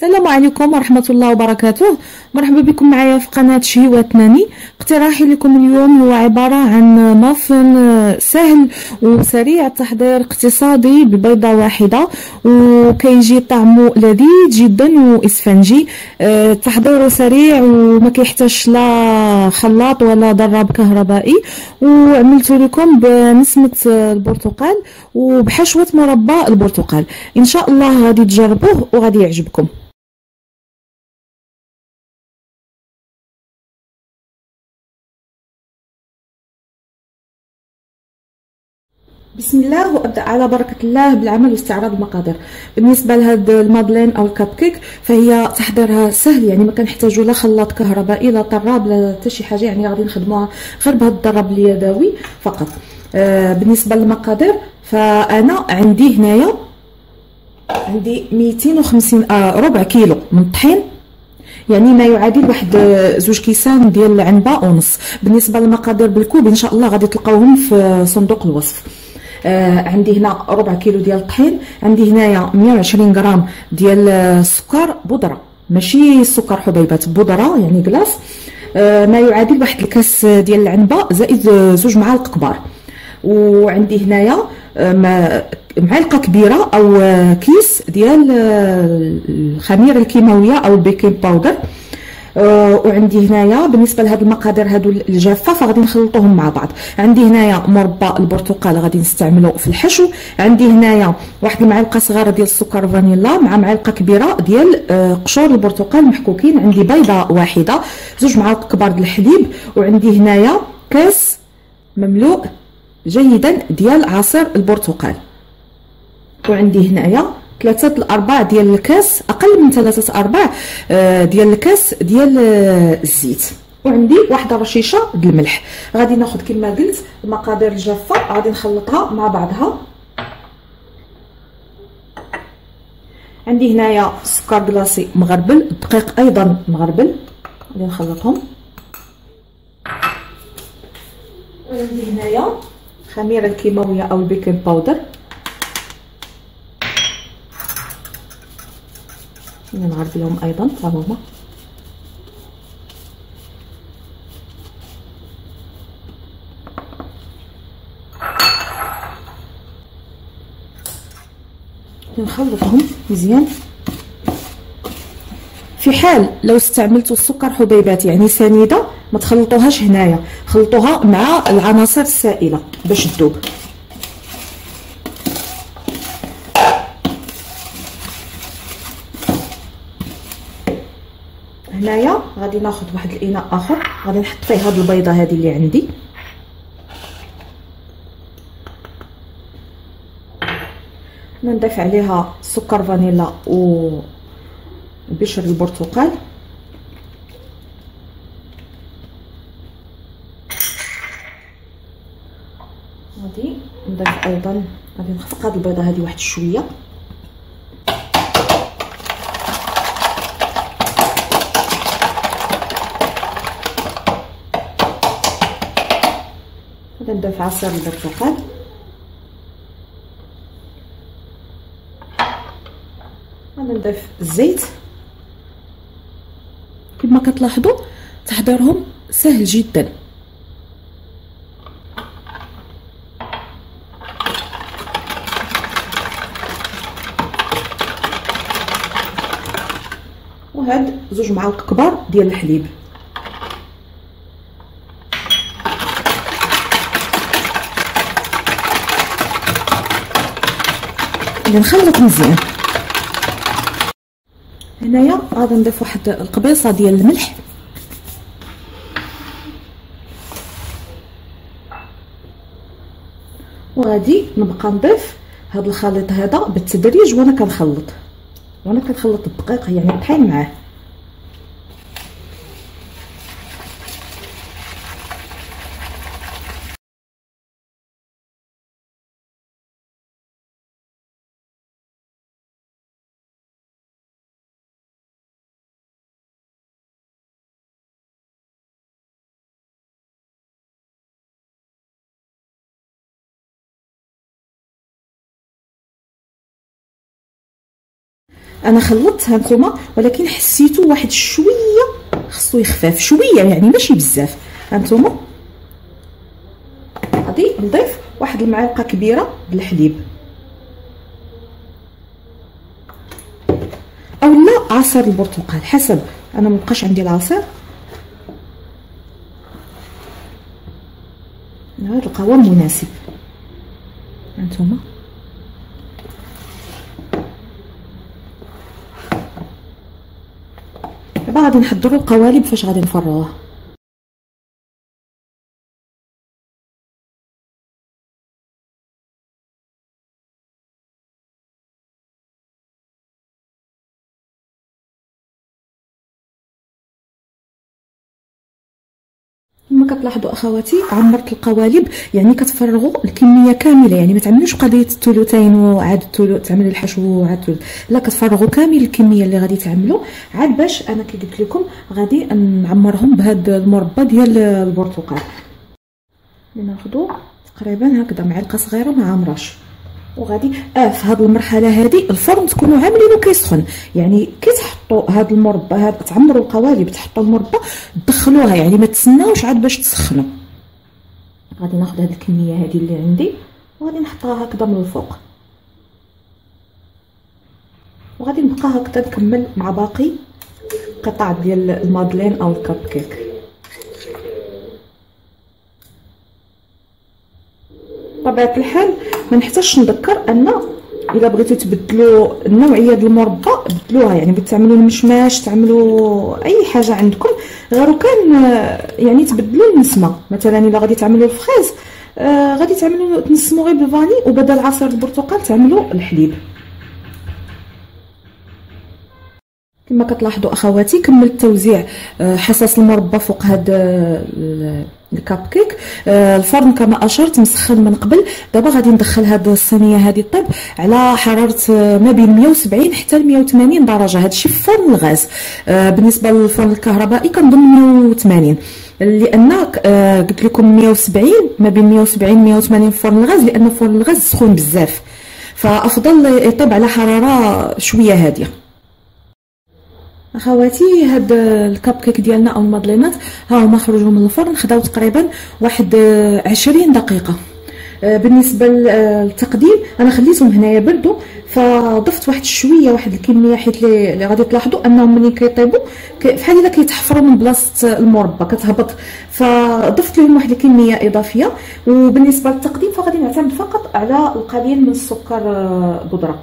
السلام عليكم ورحمة الله وبركاته. مرحبا بكم معايا في قناة شهيوات ناني اقتراحي لكم اليوم هو عبارة عن مافن سهل وسريع التحضير اقتصادي ببيضة واحدة وكيجي طعمه لذيذ جدا وإسفنجي. آه تحضيره سريع وما كيحتاجش لا خلاط ولا ضراب كهربائي. وعملت لكم بنسمة البرتقال وبحشوة مربى البرتقال. إن شاء الله غادي تجربوه وغادي يعجبكم. بسم الله وأبدأ على بركة الله بالعمل واستعراض المقادير. بالنسبة لهاد المادلين أو الكب كيك فهي تحضيرها سهل يعني ما كنحتاجوا لا خلاط كهربائي لا طراب لا حتى شي حاجة يعني غادي نخدموها غير بهذا الضرب اليدوي فقط. آه بالنسبة للمقادير فأنا عندي هنايا عندي 250 آه ربع كيلو من الطحين يعني ما يعادل واحد آه، زوج كيسان ديال العنبه ونص. بالنسبة للمقادير بالكوب إن شاء الله غادي تلقاوهم في صندوق الوصف. آه عندي هنا ربع كيلو ديال الطحين عندي هنايا 120 غرام ديال السكر بودرة. ماشي سكر حبيبات بودرة يعني كلاص آه ما يعادل واحد الكاس ديال العنبة زائد زوج معالق كبار. وعندي هنايا آه، معلقة كبيرة أو كيس ديال آه، الخميرة الكيماوية أو ال baking powder آه، وعندي هنايا بالنسبة لهاد المقادير هادو الجافة فغادي نخلطوهم مع بعض. عندي هنايا مربى البرتقال غادي نستعملو في الحشو. عندي هنايا واحد المعلقة صغيرة ديال السكر فانيلا مع معلقة كبيرة ديال آه، قشور البرتقال محكوكين. عندي بيضة واحدة زوج معالق كبار ديال الحليب. وعندي هنايا كاس مملوء جيدا ديال عصير البرتقال. وعندي هنايا ثلاثة الأرباع ديال الكاس أقل من ثلاثة أرباع آه، ديال الكاس ديال آه، الزيت. وعندي واحدة رشيشة ديال الملح. غادي ناخذ كما قلت المقادير الجافة غادي نخلطها مع بعضها. عندي هنايا سكر كلاصي مغربل الدقيق أيضا مغربل. غادي نخلطهم. وعندي هنايا خميرة الكيماوية أو ال baking powder نغربلهم أيضا. ها هما نخلطهم مزيان. في حال لو استعملتوا السكر حبيبات يعني سنيدة ما تخلطوهاش هنايا. خلطوها مع العناصر السائلة باش تذوب. هنايا غادي ناخذ واحد الإناء آخر. غادي نحط فيه هاد البيضة هذه اللي عندي. نضيف عليها سكر فانيلا و بشر البرتقال. غادي نضيف أيضا. غادي نخفق هاد البيضة هذه واحد شوية. نبدأ في عصير البرتقال. غنضيف الزيت. كما كتلاحظوا تحضيرهم سهل جدا. وهاد زوج معالق كبار ديال الحليب. نخلط مزيان. هنايا غادي نضيف واحد القبيصة ديال الملح. وغادي نبقى نضيف هذا الخليط هذا بالتدريج وأنا كنخلط. وأنا كنخلط الدقيق يعني بحال معاه. أنا خلطت هانتوما ولكن حسيتو واحد شوية خصو يخفف شوية يعني ماشي بزاف. هانتوما غادي نضيف واحد المعلقة كبيرة بالحليب. اولا عصير البرتقال. حسب أنا مبقاش عندي العصير. هذا القوام مناسب. هانتوما دابا غادي نحضروا القوالب فاش غادي نفرغوها كتلاحظوا أخواتي عمرت القوالب يعني كتفرغوا الكمية كاملة يعني ما تعملوش قضية الثلثين وعاد الثلث تعملوا الحشو وعاد لا تفرغوا كامل الكمية اللي غادي تعملوا عاد باش أنا كي قلت لكم غادي نعمرهم بهذا المربى ديال البرتقال. ناخذوا تقريبا هكذا معلقة صغيرة مع مرش وغادي آه في هذه المرحلة هذه الفرن تكونوا عاملينه كيسخن يعني كي تحطوا هذا المربى هذا تعمروا القوالب تحطوا المربى تدخلوها يعني ما تسناوش عاد باش تسخنوا غادي ناخذ هذه الكمية هذه اللي عندي وغادي نحطها هكذا من الفوق. وغادي نبقى هكذا نكمل مع باقي قطع ديال المادلين أو الكب كيك. بطبيعة الحال ما نحتاجش نذكر أن الا بغيتو تبدلوا النوعية ديال المربى بدلوها. يعني بتعملوا المشماش تعملوا أي حاجة عندكم. غير كان يعني تبدلوا النسمة. مثلا إلا غادي تعملوا الفخيز آه غادي تعملوا تنسموا غير بالفاني وبدل عصير البرتقال تعملوا الحليب. كما كتلاحظوا أخواتي كملت توزيع آه، حصص المربى فوق هاد آه، الكاب كيك آه، الفرن كما أشرت مسخن من قبل. دابا غادي ندخل هاد الصينية هذه طيب على حرارة ما بين 170 حتى 180 درجة. هادشي في فرن الغاز. بالنسبة للفرن الكهربائي كنظن 180 لأن قلت لكم 170 ما بين 170 180 في فرن الغاز لأن فرن الغاز سخون بزاف. فأفضل يطيب على حرارة شوية هادية. اخواتي هاد الكاب كيك ديالنا أو المادلينات ها هما خرجوا من الفرن خداو تقريبا واحد عشرين دقيقة. آه، بالنسبة للتقديم أنا خليتهم هنايا بردوا فضفت واحد شوية واحد الكمية حيت اللي غادي تلاحظوا أنهم ملي كيطيبوا بحال إلا كيتحفروا من بلاصة المربى كتهبط. فضفت لهم واحد الكمية إضافية وبالنسبة للتقديم فغادي نعتمد فقط على القليل من السكر آه، بودرة.